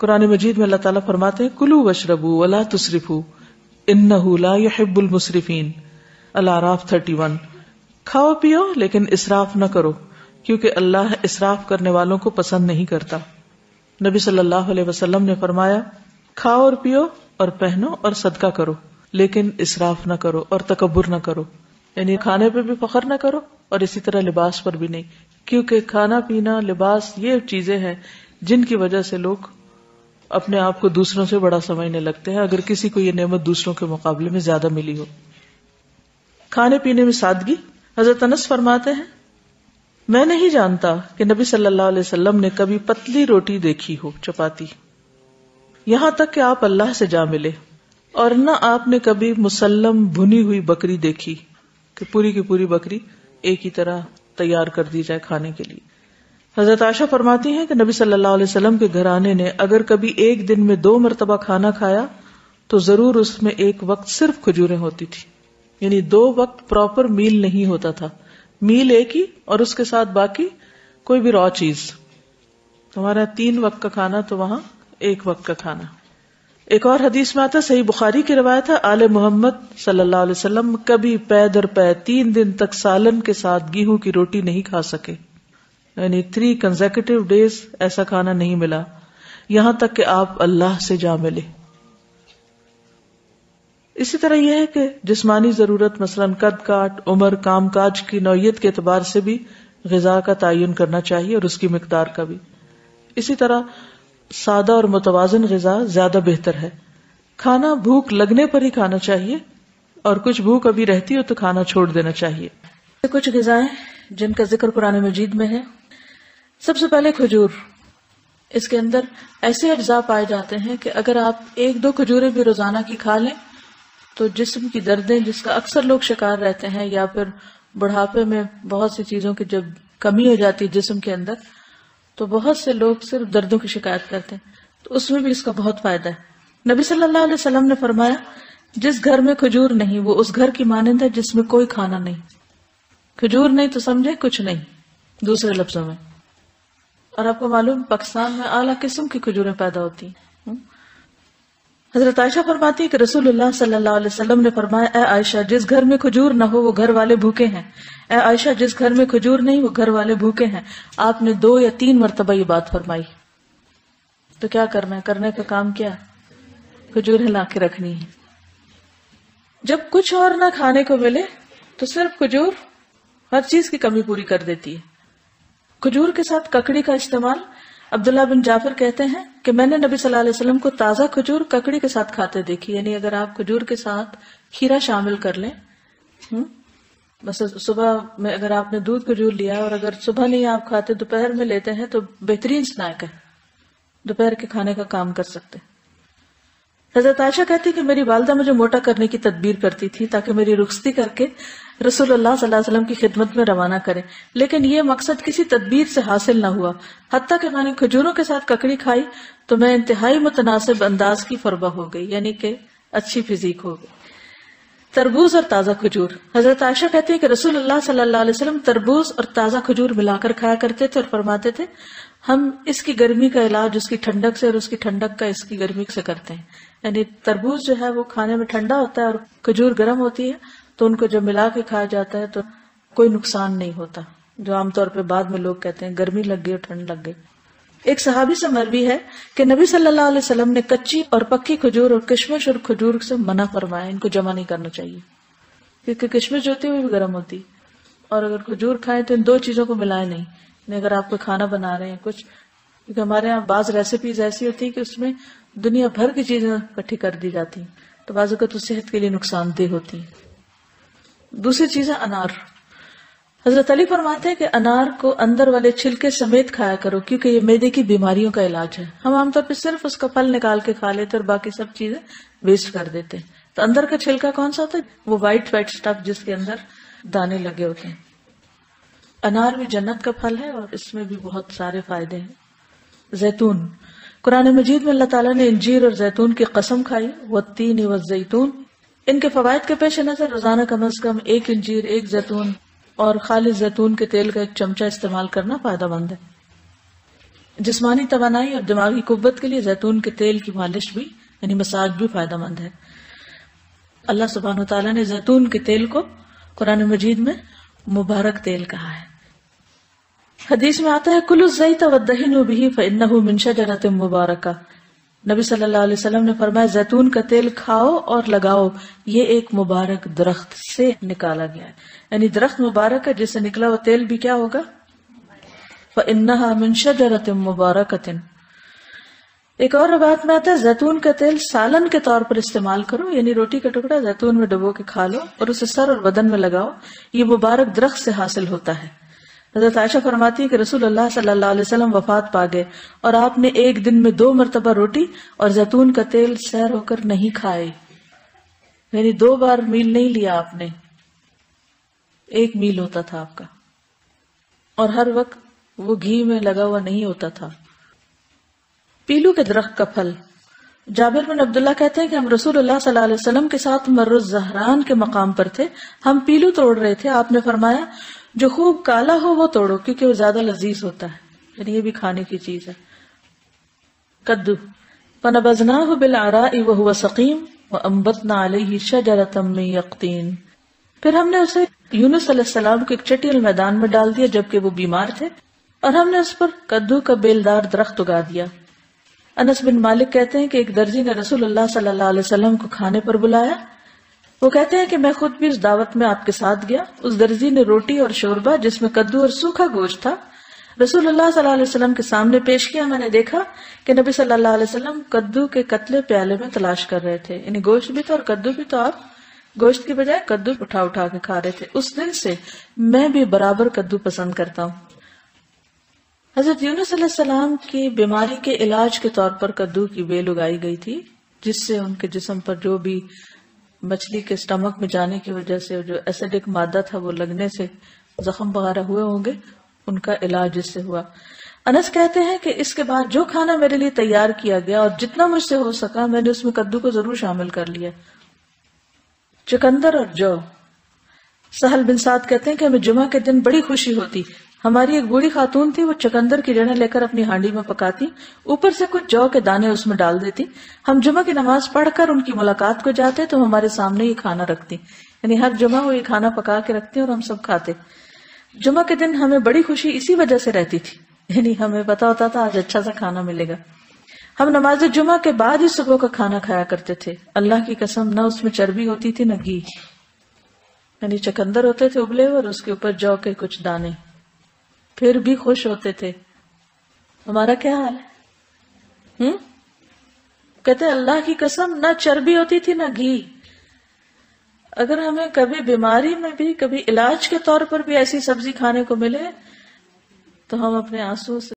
कुरान मजीद में अल्लाह ताला फरमाते हैं, कुलू वशरबू वला तुसरिफू, इन्नहु ला मुसरिफीन। अल आराफ थर्टी वन। खाओ, पियो, लेकिन इसराफ न करो, क्योंकि अल्लाह इसराफ करने वालों को पसंद नहीं करता। नबी सल्लल्लाहु अलैहि वसल्लम ने फरमाया, खाओ और पियो और पहनो और सदका करो, लेकिन इसराफ न करो और तकबर न करो। यानी खाने पे भी फखर न करो और इसी तरह लिबास पर भी नहीं, क्योंकि खाना पीना, लिबास ये चीज़ें हैं जिनकी वजह से लोग अपने आप को दूसरों से बड़ा समझने लगते हैं, अगर किसी को ये नेमत दूसरों के मुकाबले में ज़्यादा मिली हो। खाने पीने में सादगी? हज़रत अनस फरमाते हैं, मैं नहीं जानता कि नबी सल्लल्लाहु अलैहि वसल्लम ने कभी पतली रोटी देखी हो, चपाती। यहाँ तक कि आप अल्लाह से जा मिले, और न आपने कभी मुसल्लम भुनी हुई बकरी देखी, कि पूरी की पूरी बकरी एक ही तरह तैयार कर दी जाए खाने के लिए। हज़रत आशा फरमाती हैं कि नबी सल्लल्लाहु अलैहि वसल्लम के घराने ने अगर कभी एक दिन में दो मरतबा खाना खाया तो ज़रूर उसमें एक वक्त सिर्फ़ खजूरें होती थी। यानी दो वक्त प्रॉपर मील नहीं होता था। मील एक ही, और उसके साथ बाकी कोई भी रॉ चीज़ हमारा तीन वक्त का खाना तो वहाँ एक वक्त का खाना। एक और हदीस में आता सही बुखारी की रवायत है, आले मोहम्मद सल्लल्लाहु अलैहि वसल्लम कभी पै दर पै तीन दिन तक सालन के साथ गेहूँ की रोटी नहीं खा सके। यानी थ्री कंजेकेटिव डेज़ ऐसा खाना नहीं मिला। यहाँ तक कि आप अल्लाह से जा मिले। इसी तरह यह है कि जिस्मानी ज़रूरत, मसलन कद काट उम्र काम काज की नौयत के अतबार से भी गजा का तयन करना चाहिए और उसकी मकदार का भी। इसी तरह सादा और मुतवाजन गजा ज़्यादा बेहतर है। खाना भूख लगने पर ही खाना चाहिए और कुछ भूख अभी रहती हो तो खाना छोड़ देना चाहिए। कुछ गजाएँ जिनका ज़िक्र कुरान मजीद में है। सबसे पहले खजूर। इसके अंदर ऐसे अज्जा पाए जाते हैं कि अगर आप एक दो खजूरें भी रोज़ाना की खा लें तो जिस्म की दर्दें जिसका अक्सर लोग शिकार रहते हैं या फिर बुढ़ापे में बहुत सी चीज़ों की जब कमी हो जाती है जिस्म के अंदर तो बहुत से लोग सिर्फ़ दर्दों की शिकायत करते हैं। तो उसमें भी इसका बहुत फ़ायदा है। नबी सल्लल्लाहु अलैहि वसल्लम ने फरमाया, जिस घर में खजूर नहीं, वो उस घर की मानंद है जिसमें कोई खाना नहीं। खजूर नहीं तो समझे कुछ नहीं, दूसरे लफ्जों में। और आपको मालूम, पाकिस्तान में आला किस्म की खजूरें पैदा होती हज़रत आयशा फरमाती है कि रसूलुल्लाह सल्लल्लाहु अलैहि वसल्लम ने फरमाया आयशा, जिस घर में खजूर न हो, वो घर वाले भूखे हैं। ए आयशा, जिस घर में खजूर नहीं, वो घर वाले भूखे हैं। आपने दो या तीन मरतबा ये बात फरमाई। तो क्या करना है? करने का काम क्या खजूर हिला के रखनी है। जब कुछ और ना खाने को मिले तो सिर्फ़ खजूर हर चीज़ की कमी पूरी कर देती है। खजूर के साथ ककड़ी का इस्तेमाल अब्दुल्ला बिन जाफ़र कहते हैं कि मैंने नबी सल्लल्लाहु अलैहि वसल्लम को ताज़ा खजूर ककड़ी के साथ खाते देखी यानी अगर आप खजूर के साथ खीरा शामिल कर लें हम्म, बस सुबह में अगर आपने दूध खजूर लिया और अगर सुबह नहीं आप खाते दोपहर में लेते हैं तो बेहतरीन स्नैक है। दोपहर के खाने का काम कर सकते हज़रत आयशा कहती कि मेरी वालदा मुझे मोटा करने की तदबीर करती थी ताकि मेरी रुखसती करके अलैहि वसल्लम की खिदमत में रवाना करें। लेकिन ये मकसद किसी तदबीर से हासिल न हुआ। हती कि मैंने खजूरों के साथ ककड़ी खाई तो मैं इंतहाई मुतनासिब अंदाज की फरबा हो गई, यानी कि अच्छी फिजीक हो गई। तरबूज और ताज़ा खजूर। हज़रत आयशा कहती है कि रसूलुल्लाह सल्लल्लाहु अलैहि वसल्लम तरबूज और ताज़ा खजूर मिलाकर खाया करते थे और फरमाते थे, हम इसकी गर्मी का इलाज, उसकी ठंडक से और उसकी ठंडक का इसकी गर्मी से करते हैं। यानी तरबूज जो है वो खाने में ठंडा होता है और खजूर गर्म होती है। तो उनको जब मिला के खाया जाता है तो कोई नुकसान नहीं होता, जो आमतौर पर बाद में लोग कहते हैं, गर्मी लग गई और ठंड लग गई। एक सहाबी से मरवी है कि नबी सल्लल्लाहु अलैहि वसल्लम ने कच्ची और पक्की खजूर और किशमिश और खजूर से मना फरमाया, इनको जमा नहीं करना चाहिए, क्योंकि किशमिश जो होती है वो भी गर्म होती और अगर खजूर खाए तो इन दो चीज़ों को मिलाए नहीं अगर आप कोई खाना बना रहे हैं, कुछ, क्योंकि हमारे यहाँ बाज रेसिपीज़ ऐसी होती है कि उसमें दुनिया भर की चीज़ें इकट्ठी कर दी जाती तो बाजू का तो सेहत के लिए नुकसानदेह होती है। दूसरी चीज़ है अनार। हज़रत अली फरमाते हैं कि अनार को अंदर वाले छिलके समेत खाया करो, क्योंकि ये मैदे की बीमारियों का इलाज है। हम आमतौर पर सिर्फ़ उसका फल निकाल के खा लेते और बाकी सब चीज़ें वेस्ट कर देते हैं। तो अंदर का छिलका कौन सा होता है? वो व्हाइट व्हाइट स्टफ़ जिसके अंदर दाने लगे होते हैं। अनार भी जन्नत का फल है और इसमें भी बहुत सारे फ़ायदे हैं। जैतून। कुरान मजीद में अल्लाह ताला ने इंजीर और जैतून की कसम खाई, व तीन व जैतून इनके फवायद के पेश नज़र, रोज़ाना कम अज कम एक इंजीर एक जैतून और खालिद जैतून के तेल का एक चमचा इस्तेमाल करना फ़ायदा मंद है। जिस्मानी तोानाई और दिमागी कुत के लिए जैतून के तेल की मालिश भी, यानी मसाज भी फ़ायदेमंद है। अल्लाह सुबहान तला ने जैतून के तेल को कुरान मजीद में मुबारक तेल कहा है। हदीस में आता है कुलुजई तवदहिन भी फ़िन मिनशा मुबारक। नबी सल्लल्लाहु अलैहि वसल्लम ने फरमाया, जैतून का तेल खाओ और लगाओ, ये एक मुबारक दरख्त से निकाला गया है। यानी दरख्त मुबारक है, जिससे निकला हुआ तेल भी क्या होगा? इन्ना मुबारक एक और बात में आता है, जैतून का तेल सालन के तौर पर इस्तेमाल करो, यानी रोटी का टुकड़ा जैतून में डुबो के खा लो और उसे सर और बदन में लगाओ, ये मुबारक दरख्त से हासिल होता है। हज़रत आयशा फरमाती है कि रसूल अल्लाह सल्लल्लाहु अलैहि वसल्लम वफात पा गए और आपने एक दिन में दो मरतबा रोटी और जैतून का तेल सैर होकर नहीं खाए। यानी दो बार मील नहीं लिया आपने। एक मील होता था आपका। और हर वक्त वो घी में लगा हुआ नहीं होता था। पीलू के दरख्त का फल। जाबिर बिन अब्दुल्ला कहते हैं कि हम रसूल अल्लाह सल्लल्लाहु अलैहि वसल्लम के साथ मर्रुज जहरान के मकाम पर थे। हम पीलू तोड़ रहे थे। आपने फरमाया जो खूब काला हो, वो तोड़ो, क्योंकि वो ज़्यादा लजीज होता है। यानी ये भी खाने की चीज़ है। कद्दू। पनबजना हो बिल आरा हुआ सकीम व शजरतम यकीन फिर हमने उसे यूनुस सलाम को एक चटियल मैदान में डाल दिया, जबकि वो बीमार थे। और हमने उस पर कद्दू का बेलदार दरख्त उगा दिया। अनस बिन मालिक कहते हैं कि एक दर्जी ने रसूल अल्लाह सल्लल्लाहु अलैहि वसल्लम को खाने पर बुलाया। वो कहते हैं कि मैं खुद भी उस दावत में आपके साथ गया। उस दर्जी ने रोटी और शोरबा, जिसमें कद्दू और सूखा गोश्त था रसूल अल्लाह सल्लल्लाहु अलैहि वसल्लम के सामने पेश किया। मैंने देखा कि नबी सल्लल्लाहु अलैहि वसल्लम कद्दू के कतले प्याले में तलाश कर रहे थे। यानी गोश्त भी था और कद्दू भी तो आप गोश्त की बजाय कद्दू उठा उठा के खा रहे थे। उस दिन से मैं भी बराबर कद्दू पसंद करता हूँ। हज़रत यूनुस की बीमारी के इलाज के तौर पर कद्दू की बेल उगाई गई थी, जिससे उनके जिस्म पर जो भी मछली के स्टमक में जाने की वजह से जो एसिडिक मादा था वो लगने से जख्म वगैरह हुए होंगे, उनका इलाज इससे हुआ। अनस कहते हैं कि इसके बाद जो खाना मेरे लिए तैयार किया गया और जितना मुझसे हो सका मैंने उसमें कद्दू को ज़रूर शामिल कर लिया। चुकंदर और जौ। सहल बिन साद कहते हैं कि हमें जुमा के दिन बड़ी खुशी होती। हमारी एक बूढ़ी खातून थी, वो चकंदर की जड़ें लेकर अपनी हांडी में पकाती, ऊपर से कुछ जौ के दाने उसमें डाल देती। हम जुमा की नमाज़ पढ़कर उनकी मुलाकात को जाते तो हमारे सामने ये खाना रखती। यानी हर जुमा वो ये खाना पका के रखती और हम सब खाते। जुमा के दिन हमें बड़ी खुशी इसी वजह से रहती थी। यानी हमें पता होता था, आज अच्छा सा खाना मिलेगा। हम नमाज़ जुमा के बाद ही सुबह का खाना खाया करते थे। अल्लाह की कसम, न उसमें चर्बी होती थी, न घी। यानी चकंदर होते थे उबले और उसके ऊपर जौ के कुछ दाने। फिर भी खुश होते थे। हमारा क्या हाल है? हम्म? कहते अल्लाह की कसम, ना चर्बी होती थी, ना घी। अगर हमें कभी बीमारी में भी, कभी इलाज के तौर पर भी ऐसी सब्ज़ी खाने को मिले तो हम अपने आँसू से